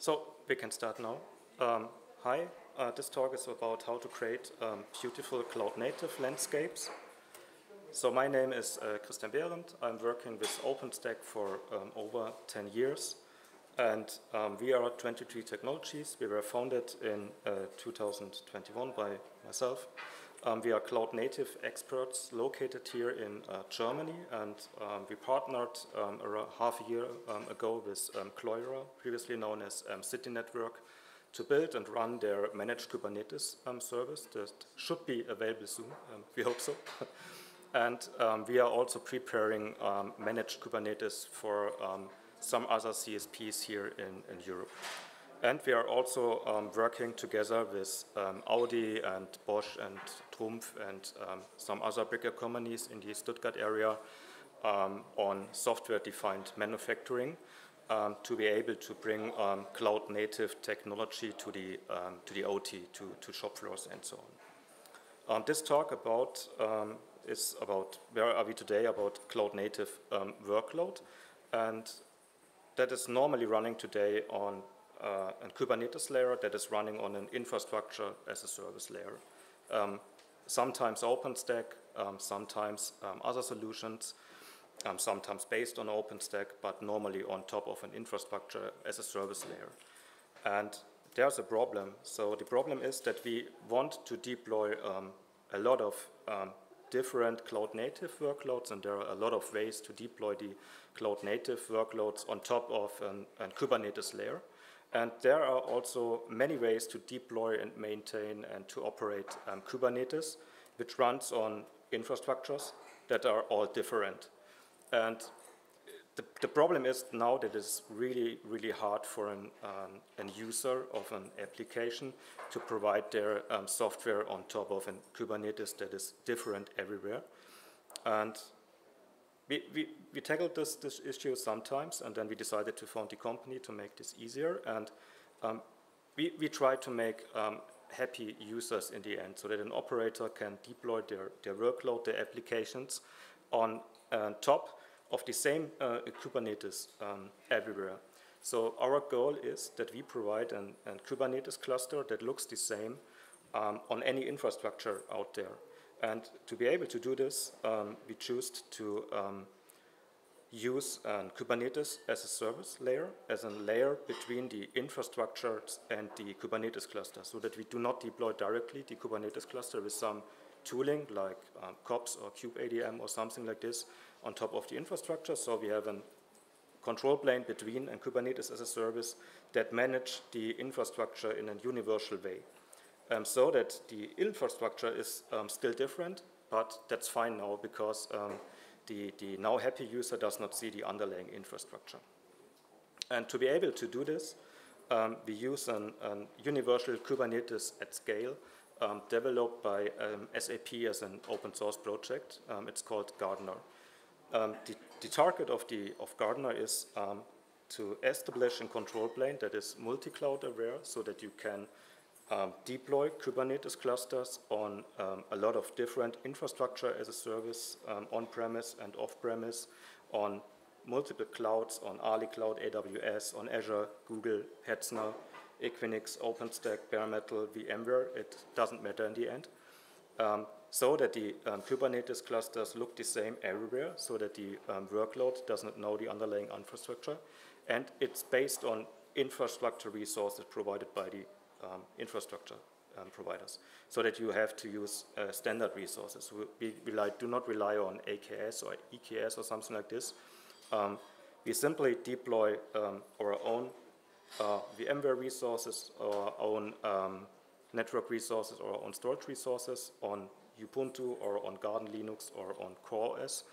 So we can start now. Um, hi, uh, this talk is about how to create um, beautiful cloud-native landscapes. So my name is uh, Christian Berendt. I'm working with OpenStack for um, over 10 years. And um, we are 23 Technologies. We were founded in uh, 2021 by myself. Um, we are cloud native experts located here in uh, Germany, and um, we partnered um, around half a year um, ago with um, Cleura, previously known as um, City Network, to build and run their managed Kubernetes service that should be available soon. we hope so. and we are also preparing managed Kubernetes for some other CSPs here in, in Europe. And we are also um, working together with um, Audi and Bosch and Trumpf and um, some other bigger companies in the Stuttgart area um, on software-defined manufacturing um, to be able to bring um, cloud-native technology to the, to the OT, to, to shop floors and so on. this talk about is about where are we today about cloud-native workload, and that is normally running today on uh, a Kubernetes layer that is running on an infrastructure as a service layer. Um, sometimes OpenStack, um, sometimes um, other solutions, um, sometimes based on OpenStack, but normally on top of an infrastructure as a service layer. And there's a problem. So the problem is that we want to deploy um, a lot of um, different cloud native workloads, and there are a lot of ways to deploy the cloud native workloads on top of an, an Kubernetes layer. And there are also many ways to deploy and maintain and to operate um, Kubernetes, which runs on infrastructures that are all different. And the, the problem is now that it's really, really hard for an, um, an user of an application to provide their um, software on top of a Kubernetes that is different everywhere. And we, we, we tackled this, this issue sometimes, and then we decided to found the company to make this easier. And um, we, we try to make um, happy users in the end so that an operator can deploy their, their workload, their applications on uh, top of the same uh, Kubernetes um, everywhere. So our goal is that we provide an, an Kubernetes cluster that looks the same um, on any infrastructure out there. And to be able to do this, um, we choose to um, use um, Kubernetes as a service layer, as a layer between the infrastructures and the Kubernetes cluster, so that we do not deploy directly the Kubernetes cluster with some tooling like um, kops or kubeadm or something like this on top of the infrastructure. So we have a control plane between and Kubernetes as a service that manage the infrastructure in a universal way um, so that the infrastructure is um, still different, but that's fine now because um, the, the now happy user does not see the underlying infrastructure. And to be able to do this, um, we use an, an, universal Kubernetes at scale um, developed by SAP as an open source project. it's called Gardener. The, the, target of, the, of Gardener is to establish a control plane that is multi-cloud aware so that you can um, deploy Kubernetes clusters on um, a lot of different infrastructure as a service um, on-premise and off-premise on multiple clouds, on Ali Cloud, AWS, on Azure, Google, Hetzner, Equinix, OpenStack, bare metal, VMware, it doesn't matter in the end. Um, so that the um, Kubernetes clusters look the same everywhere, so that the um, workload does not know the underlying infrastructure. And it's based on infrastructure resources provided by the um, infrastructure um, providers, so that you have to use uh, standard resources. We rely, do not rely on AKS or EKS or something like this. Um, we simply deploy um, our own uh, VMware resources, our own um, network resources, or our own storage resources on Ubuntu or on Garden Linux or on CoreOS.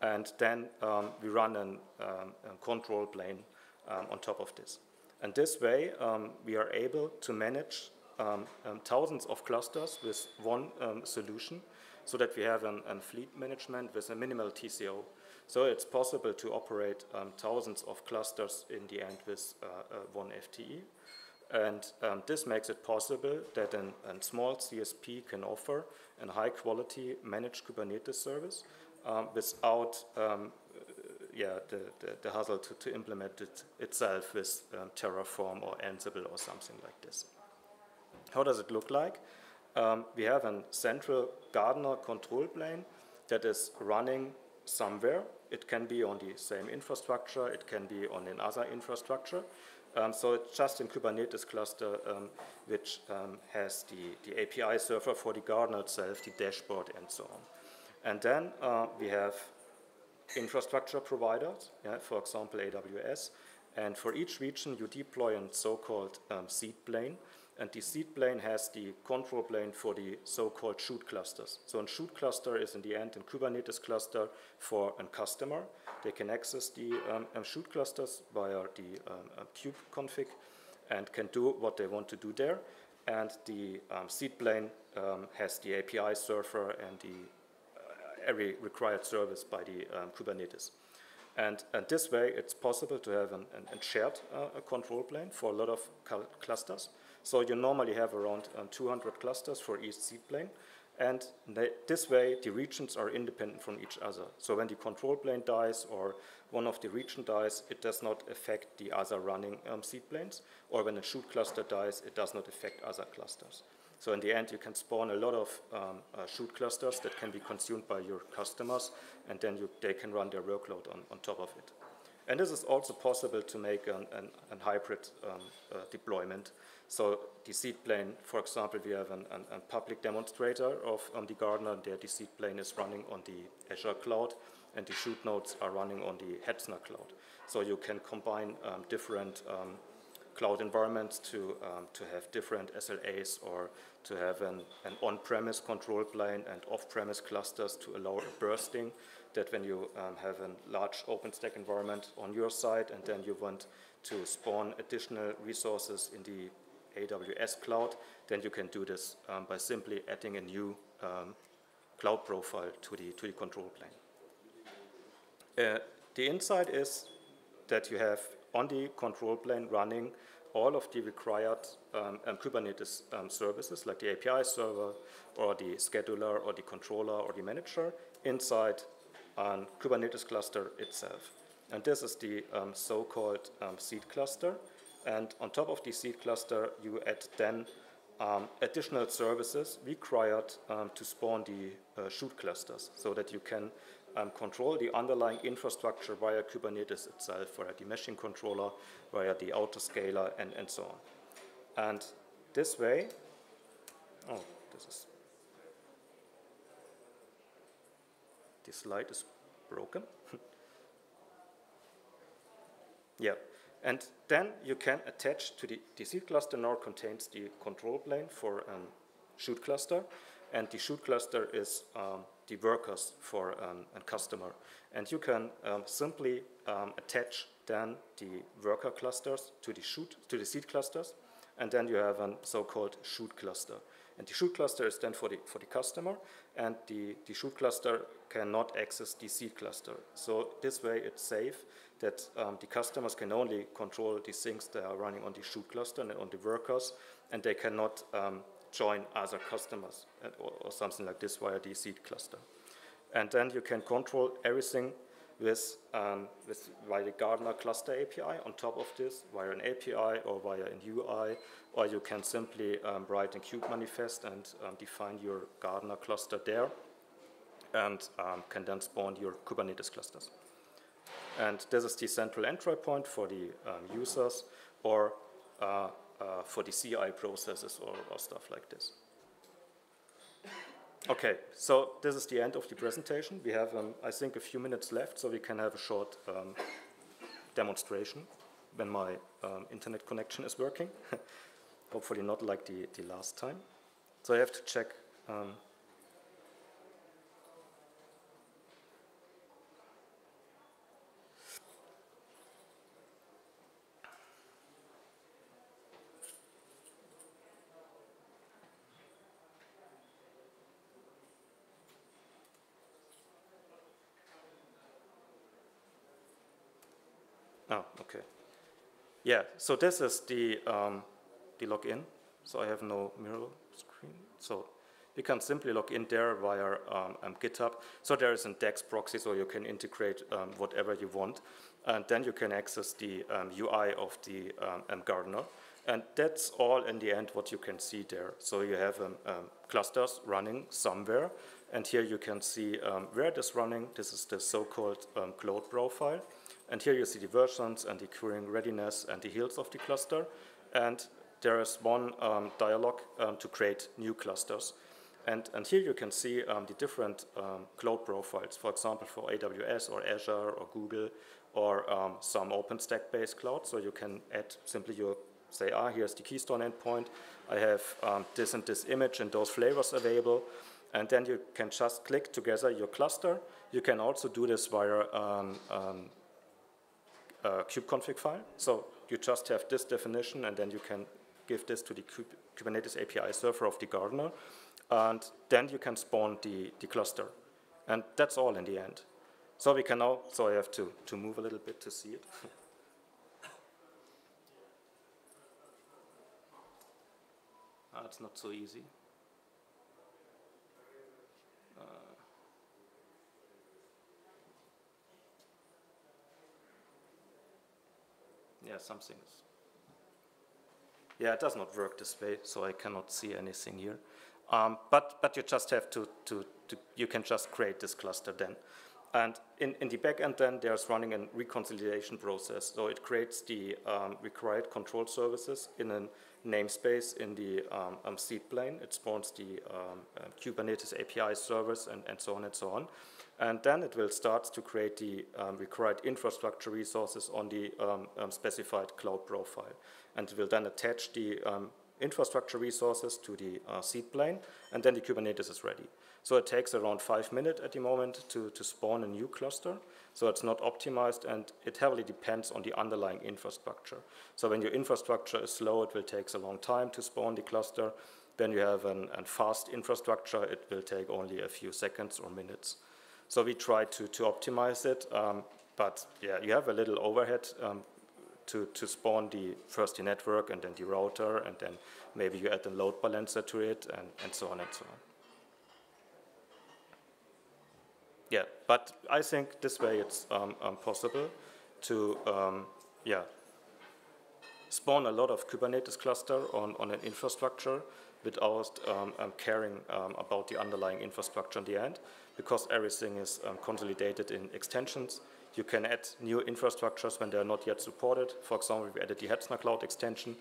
And then um, we run an, a control plane on top of this. And this way, um, we are able to manage um, um, thousands of clusters with one um, solution so that we have an, an, fleet management with a minimal TCO. So it's possible to operate um, thousands of clusters in the end with uh, uh, one FTE. And um, this makes it possible that a small CSP can offer a high quality managed Kubernetes service without yeah, the, the, the hustle to, to implement it itself with um, Terraform or Ansible or something like this. How does it look like? Um, we have a central Gardener control plane that is running somewhere. It can be on the same infrastructure, it can be on another infrastructure. Um, so it's just in Kubernetes cluster um, which um, has the, the API server for the Gardener itself, the dashboard, and so on. And then uh, we have infrastructure providers, yeah, for example, AWS. And for each region, you deploy a so-called um, seed plane. And the seed plane has the control plane for the so-called shoot clusters. So a shoot cluster is in the end a Kubernetes cluster for a customer. They can access the um, um shoot clusters via the um, um, kube config and can do what they want to do there. And the um, seed plane um, has the API server and the every required service by the Kubernetes. And, and, this way, it's possible to have a shared uh, control plane for a lot of clusters. So you normally have around um, 200 clusters for each seed plane. And they, this way, the regions are independent from each other. So when the control plane dies or one of the region dies, it does not affect the other running um, seed planes. Or when a shoot cluster dies, it does not affect other clusters. So in the end, you can spawn a lot of um, uh, shoot clusters that can be consumed by your customers, and then you, they can run their workload on, on top of it. And this is also possible to make an, an, an hybrid um, uh, deployment so the seed plane, for example, we have an, an, a public demonstrator of um, the Gardener. There the seed plane is running on the Azure cloud, and the shoot nodes are running on the Hetzner cloud. So you can combine um, different um, cloud environments to, um, to have different SLAs or to have an, an on-premise control plane and off-premise clusters to allow a bursting that when you um, have a large OpenStack environment on your side and then you want to spawn additional resources in the AWS cloud, then you can do this um, by simply adding a new um, cloud profile to the, to the control plane. Uh, the insight is that you have on the control plane running all of the required um, um Kubernetes um, services like the API server or the scheduler or the controller or the manager inside a Kubernetes cluster itself. And this is the um, so-called seed cluster. And on top of the seed cluster, you add then um, additional services required um, to spawn the uh, shoot clusters so that you can um, control the underlying infrastructure via Kubernetes itself, via the machine controller, via the autoscaler, and, and so on. And this way, oh, this is, this slide is broken. yeah. And then you can attach to the, DC cluster now contains the control plane for a um, shoot cluster. And the shoot cluster is um, the workers for um, a customer. And you can um, simply um, attach then the worker clusters to the shoot, to the seed clusters. And then you have a so-called shoot cluster. And the shoot cluster is then for the, for the customer, and the, the shoot cluster cannot access the seed cluster. So this way it's safe that um, the customers can only control the things that are running on the shoot cluster and on the workers, and they cannot um, join other customers or, or, something like this via the seed cluster. And then you can control everything with, um, with via the Gardener cluster API on top of this, via an API or via an UI, or you can simply um, write a kube manifest and um, define your Gardener cluster there, and um, can then spawn your Kubernetes clusters. And this is the central entry point for the um, users or uh, uh, for the CI processes or, or, stuff like this. Okay, so this is the end of the presentation. We have, um, I think, a few minutes left, so we can have a short um, demonstration when my um, internet connection is working. Hopefully not like the, the last time. So I have to check Oh, okay. Yeah, so this is the, um, the login. So I have no mirror screen. So you can simply log in there via um, um, GitHub. So there is a DEX proxy, so you can integrate um, whatever you want. And then you can access the UI um, of the um, Gardener. And that's all in the end what you can see there. So you have clusters running somewhere. And here you can see where it is running. This is the so-called cloud profile. And here you see the versions and the queuing readiness and the health of the cluster. And there is one um, dialog um, to create new clusters. And, and here you can see um, the different um, cloud profiles, for example, for AWS or Azure or Google or um, some OpenStack-based cloud. So you can add simply your, say, ah, here's the Keystone endpoint. I have um, this and this image and those flavors available. And then you can just click together your cluster. You can also do this via um, um, a kubeconfig file. So you just have this definition, and then you can give this to the Kubernetes API server of the Gardener and then you can spawn the, the cluster. And that's all in the end. So we can now, so I have to, to move a little bit to see it. ah, it's not so easy. Yeah, something is. Yeah, it does not work this way, so I cannot see anything here. Um, but, but you just have to, to, to, you can just create this cluster then. And in, in the backend then, there's running a reconciliation process. So it creates the um, required control services in a namespace in the um, um, seed plane. It spawns the um, uh, Kubernetes API service and, and so on and so on. And then it will start to create the um, required infrastructure resources on the um, specified cloud profile. And it will then attach the infrastructure resources to the uh, seed plane, and then the Kubernetes is ready. So it takes around five minutes at the moment to, to spawn a new cluster. So it's not optimized, and it heavily depends on the underlying infrastructure. So when your infrastructure is slow, it will take a long time to spawn the cluster. Then you have an, a fast infrastructure, it will take only a few seconds or minutes. So we try to, to optimize it, um, but yeah, you have a little overhead um, to, to spawn the first the network and then the router and then maybe you add a load balancer to it and, and so on and so on. Yeah, but I think this way it's um, um, possible to um, yeah, spawn a lot of Kubernetes cluster on, on an infrastructure without um, um, caring um, about the underlying infrastructure in the end because everything is consolidated in extensions you can add new infrastructures when they are not yet supported. For example, we added the Hetzner Cloud extension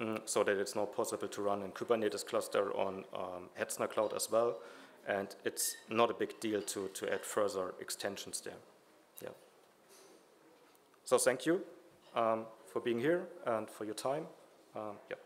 um, so that it's now possible to run a Kubernetes cluster on um, Hetzner Cloud as well. And it's not a big deal to, to add further extensions there. Yeah. So thank you um, for being here and for your time. Um, yeah.